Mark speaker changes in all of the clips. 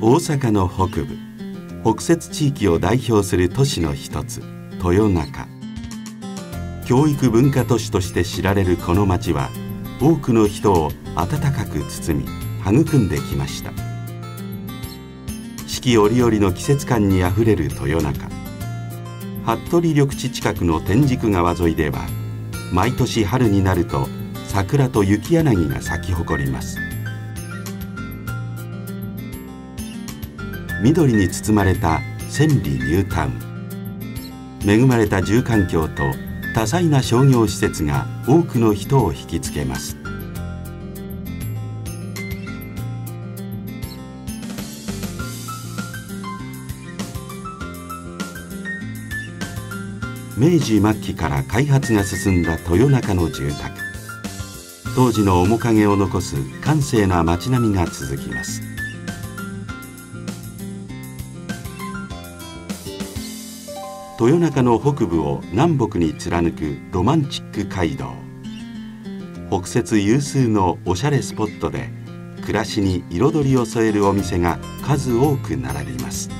Speaker 1: 大阪の北部北摂地域を代表する都市の一つ豊中教育文化都市として知られるこの町は多くの人を温かく包み育んできました。四季折々の季節感にあふれる豊中。服部緑地近くの天竺川沿いでは毎年春になると桜と雪柳が咲き誇ります。緑に包まれた千里ニュータウン恵まれた住環境と多彩な商業施設が多くの人を引きつけます。明治末期から開発が進んだ豊中の住宅。当時の面影を残す閑静な街並みが続きます。豊中の北部を南北に貫くロマンチック街道。北摂有数のおしゃれスポットで暮らしに彩りを添えるお店が数多く並びます。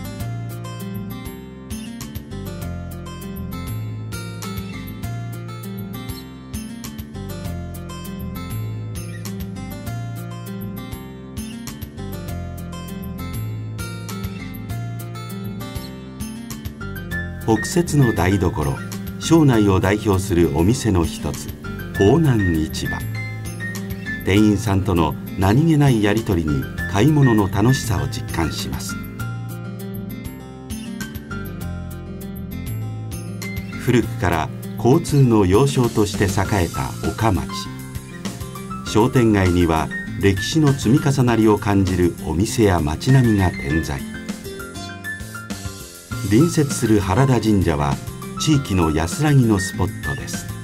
Speaker 1: 北摂の台所庄内を代表するお店の一つ方南市場。店員さんとの何気ないやり取りに買い物の楽しさを実感します。古くから交通の要衝として栄えた岡町。商店街には歴史の積み重なりを感じるお店や街並みが点在。隣接する原田神社は地域の安らぎのスポットです。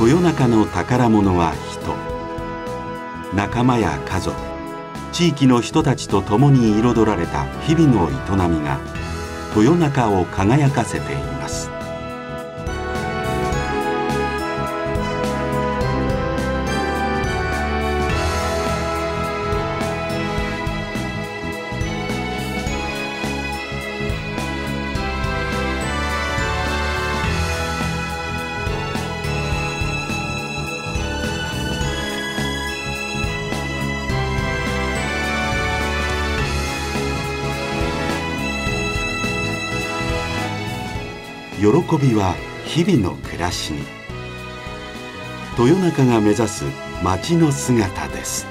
Speaker 1: 豊中の宝物は人。仲間や家族地域の人たちと共に彩られた日々の営みが豊中を輝かせています。喜びは日々の暮らしに。豊中が目指す街の姿です。